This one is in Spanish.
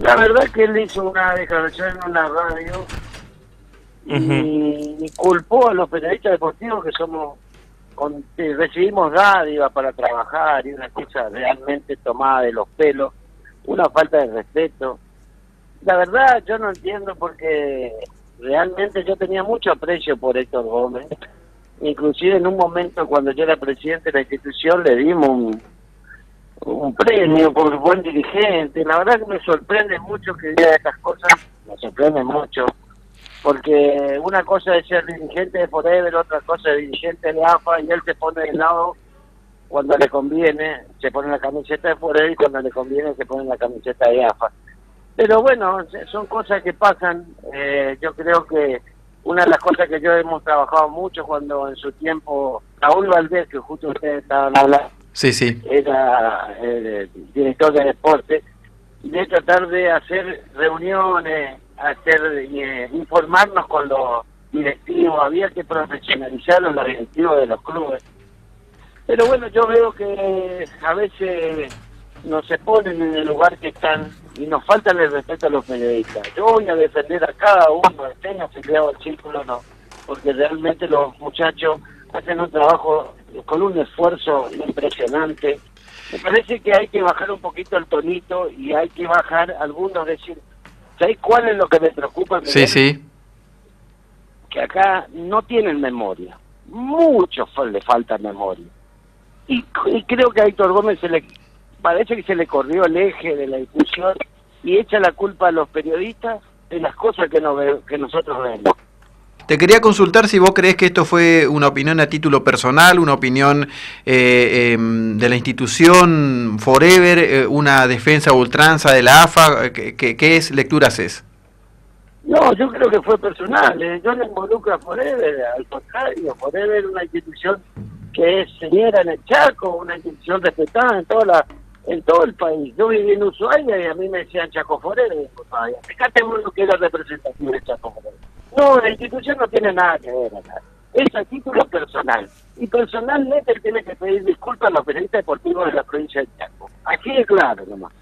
La verdad que él hizo una declaración en una radio y, culpó a los periodistas deportivos que somos con, recibimos dádiva para trabajar y una cosa realmente tomada de los pelos, una falta de respeto. La verdad yo no entiendo porque realmente yo tenía mucho aprecio por Héctor Gómez. Inclusive en un momento cuando yo era presidente de la institución le dimos un, un premio por buen dirigente. La verdad que me sorprende mucho que diga estas cosas, me sorprende mucho, porque una cosa es ser dirigente de Forever, otra cosa es dirigente de AFA, y él se pone de lado cuando le conviene, se pone la camiseta de Forever y cuando le conviene se pone la camiseta de AFA. Pero bueno, son cosas que pasan. Eh, yo creo que una de las cosas que yo hemos trabajado mucho cuando en su tiempo Raúl Valdés, que justo ustedes estaban hablando, Sí, sí. Era eh, director de deporte. De tratar de hacer reuniones, hacer eh, informarnos con los directivos. Había que profesionalizar los directivos de los clubes. Pero bueno, yo veo que a veces no se ponen en el lugar que están y nos falta el respeto a los periodistas. Yo voy a defender a cada uno, estén afiliado al círculo no, porque realmente los muchachos hacen un trabajo con un esfuerzo impresionante. Me parece que hay que bajar un poquito el tonito y hay que bajar algunos, decir, ¿sabes cuál es lo que me preocupa? Sí, sí. Que acá no tienen memoria. Mucho le falta memoria. Y, creo que a Héctor Gómez se le parece que se le corrió el eje de la discusión y echa la culpa a los periodistas de las cosas que, no que nosotros vemos. Te quería consultar si vos crees que esto fue una opinión a título personal, una opinión eh, em, de la institución Forever, eh, una defensa ultranza de la AFA, ¿qué, qué, es lectura haces? No, yo creo que fue personal. Eh. Yo no involucro a Forever, al contrario, Forever es una institución que es señora en el Chaco, una institución respetada en toda la en todo el país. Yo viví en Ushuaia y a mí me decían Chaco Forever. Fíjate lo que era representativo de Chaco Forever. No, la institución no tiene nada que ver acá. Es a título personal. Y personalmente él tiene que pedir disculpas a los periodistas deportivos de la provincia de Chaco. Así de claro nomás.